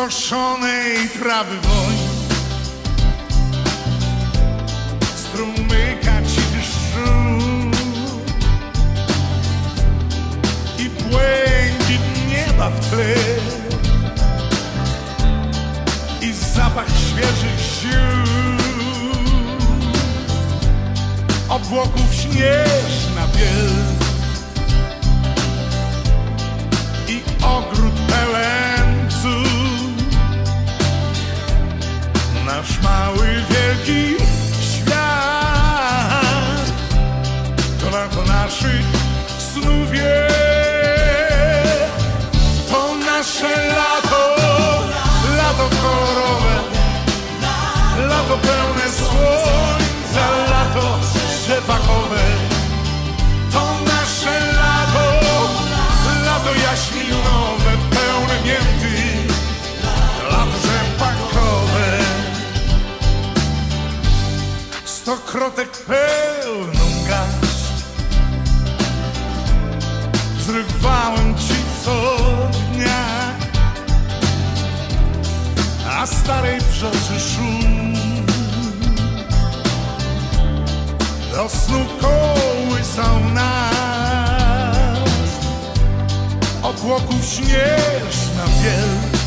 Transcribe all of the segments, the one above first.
skoszonej trawy woń. Strumyka cichy szum I błękit nieba w tle. I zapach świeżych ziół Obłoków śnieżna biel Naszych snów wie To nasze lato, lato kolorowe Lato pełne słońca, lato rzepakowe. To nasze lato, lato jaśminowe Pełne mięty, lato rzepakowe. Stokrotek pełną garść Zrywałem ci co dnia A starej wrzoczy szum. Do snu kołysał nas Obłoków śnieżna biel I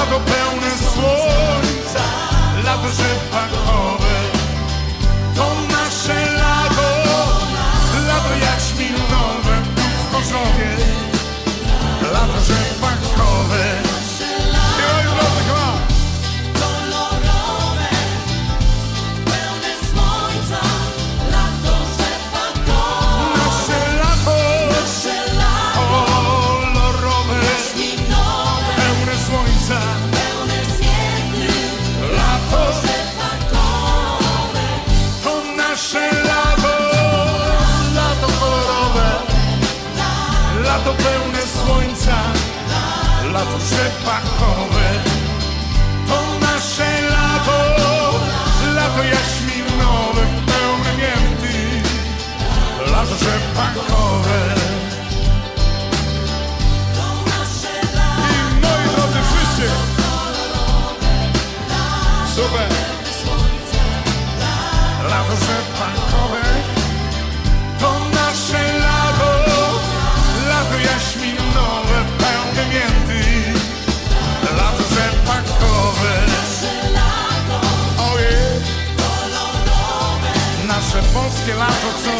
Lato pełne słońca Lato rzepakowe lato rzepakowe. To nasze lato, lato jaśminowe, pełne mięty, lato rzepakowe. I moi drodzy wszyscy, super, lato Ojej,